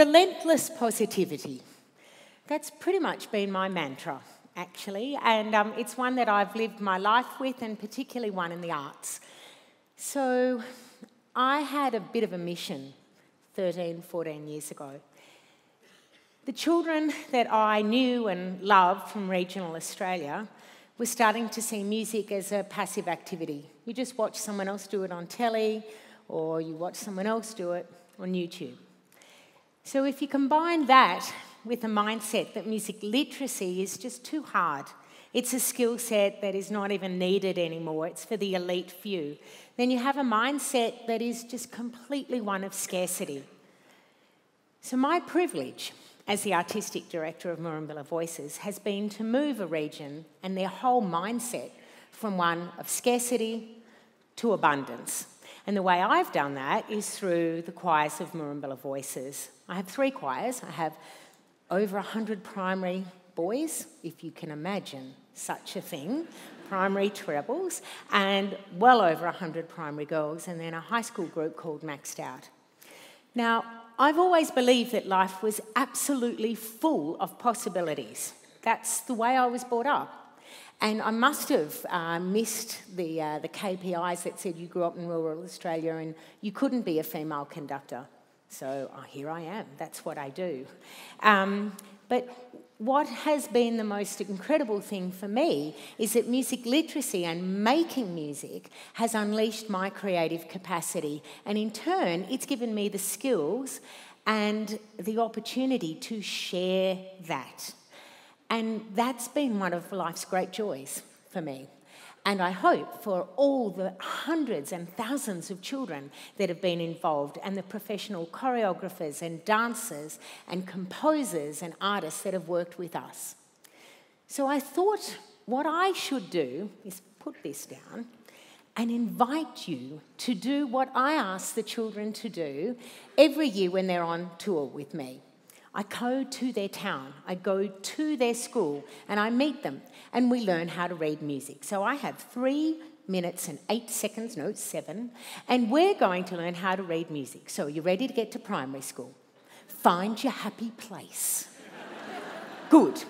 relentless positivity. That's pretty much been my mantra, actually, and um, it's one that I've lived my life with, and particularly one in the arts. So, I had a bit of a mission 13, 14 years ago. The children that I knew and loved from regional Australia were starting to see music as a passive activity. You just watch someone else do it on telly, or you watch someone else do it on YouTube. So, if you combine that with a mindset that music literacy is just too hard, it's a skill set that is not even needed anymore, it's for the elite few, then you have a mindset that is just completely one of scarcity. So, my privilege as the artistic director of Moorambilla Voices has been to move a region and their whole mindset from one of scarcity to abundance. And the way I've done that is through the choirs of Moorambilla Voices. I have three choirs. I have over 100 primary boys, if you can imagine such a thing, primary trebles, and well over 100 primary girls, and then a high school group called Maxed Out. Now, I've always believed that life was absolutely full of possibilities. That's the way I was brought up. And I must have uh, missed the, uh, the KPIs that said you grew up in rural Australia and you couldn't be a female conductor. So uh, here I am, that's what I do. Um, but what has been the most incredible thing for me is that music literacy and making music has unleashed my creative capacity. And in turn, it's given me the skills and the opportunity to share that. And that's been one of life's great joys for me. And I hope for all the hundreds and thousands of children that have been involved, and the professional choreographers and dancers and composers and artists that have worked with us. So I thought what I should do is put this down and invite you to do what I ask the children to do every year when they're on tour with me. I go to their town, I go to their school, and I meet them, and we learn how to read music. So I have three minutes and eight seconds, no, seven, and we're going to learn how to read music. So you're you ready to get to primary school? Find your happy place. Good.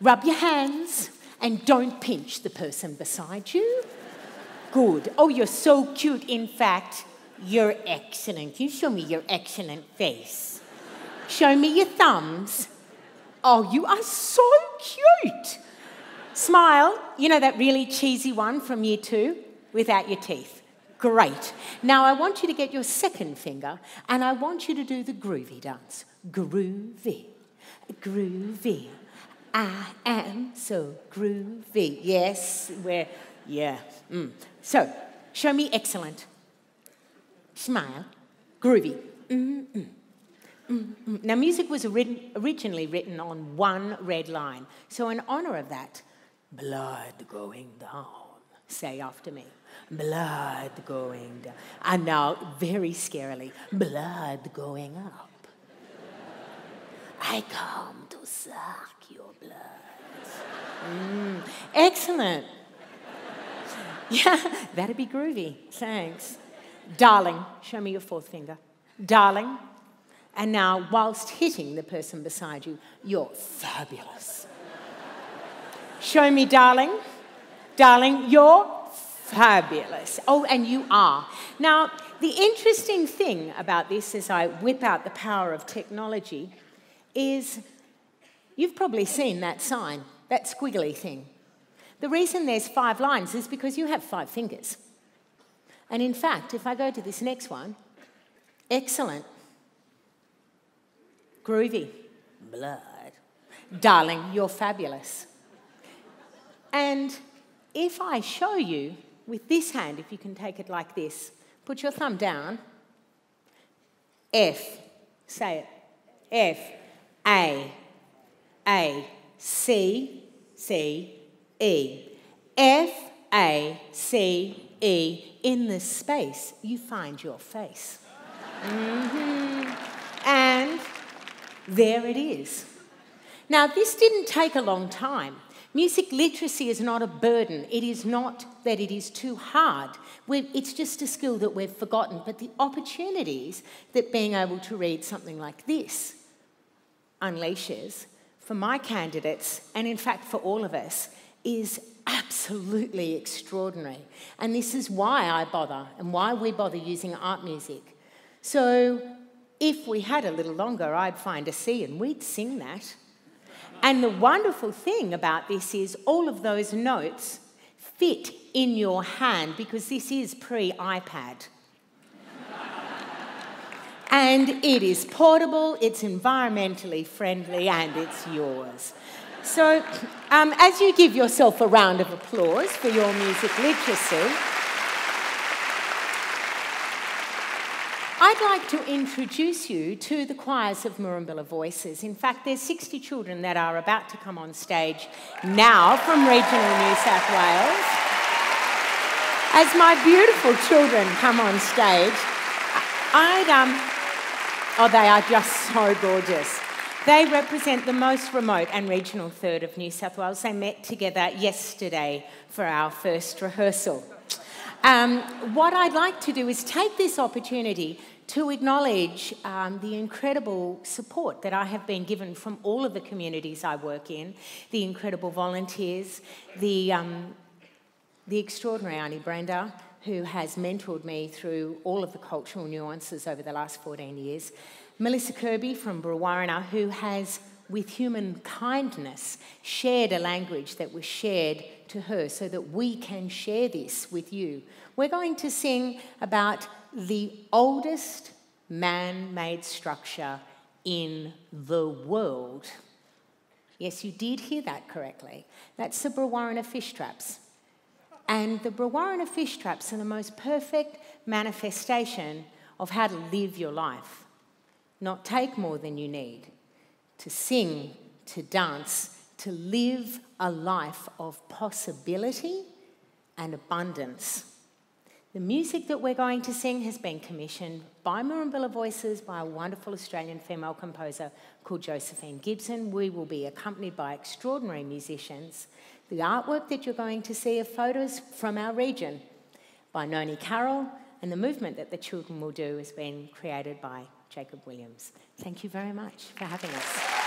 Rub your hands and don't pinch the person beside you. Good. Oh, you're so cute. In fact, you're excellent. You show me your excellent face. Show me your thumbs. Oh, you are so cute. Smile. You know that really cheesy one from year two without your teeth. Great. Now I want you to get your second finger and I want you to do the groovy dance. Groovy. Groovy. I am so groovy. Yes, we're, yeah. Mm. So, show me excellent. Smile. Groovy. Mm-mm. Now, music was written, originally written on one red line. So, in honor of that, blood going down. Say after me. Blood going down. And now, very scarily, blood going up. I come to suck your blood. Mm, excellent. Yeah, that'd be groovy. Thanks. Darling, show me your fourth finger. Darling, and now, whilst hitting the person beside you, you're fabulous. Show me, darling. Darling, you're fabulous. Oh, and you are. Now, the interesting thing about this as I whip out the power of technology is you've probably seen that sign, that squiggly thing. The reason there's five lines is because you have five fingers. And in fact, if I go to this next one, excellent. Groovy. Blood. Darling, you're fabulous. And if I show you with this hand, if you can take it like this, put your thumb down. F, say it. F, A, A, C, C, E. F, A, C, E. In this space, you find your face. Mm-hmm. And there it is. Now, this didn't take a long time. Music literacy is not a burden. It is not that it is too hard. We've, it's just a skill that we've forgotten. But the opportunities that being able to read something like this unleashes for my candidates, and in fact for all of us, is absolutely extraordinary. And this is why I bother and why we bother using art music. So if we had a little longer, I'd find a C and we'd sing that. And the wonderful thing about this is all of those notes fit in your hand because this is pre iPad. and it is portable, it's environmentally friendly, and it's yours. So, um, as you give yourself a round of applause for your music literacy, I'd like to introduce you to the choirs of Moorambilla Voices. In fact, there's 60 children that are about to come on stage now from regional New South Wales. As my beautiful children come on stage, I'd, um, oh, they are just so gorgeous. They represent the most remote and regional third of New South Wales. They met together yesterday for our first rehearsal. Um, what I'd like to do is take this opportunity to acknowledge um, the incredible support that I have been given from all of the communities I work in, the incredible volunteers, the, um, the extraordinary Auntie Brenda, who has mentored me through all of the cultural nuances over the last 14 years, Melissa Kirby from Brewarrina, who has, with human kindness, shared a language that was shared to her so that we can share this with you. We're going to sing about the oldest man made structure in the world. Yes, you did hear that correctly. That's the Brewarrina fish traps. And the Brewarrina fish traps are the most perfect manifestation of how to live your life not take more than you need, to sing, to dance, to live a life of possibility and abundance. The music that we're going to sing has been commissioned by Moorambilla Voices by a wonderful Australian female composer called Josephine Gibson. We will be accompanied by extraordinary musicians. The artwork that you're going to see are photos from our region by Noni Carroll, and the movement that the children will do has been created by Jacob Williams. Thank you very much for having us.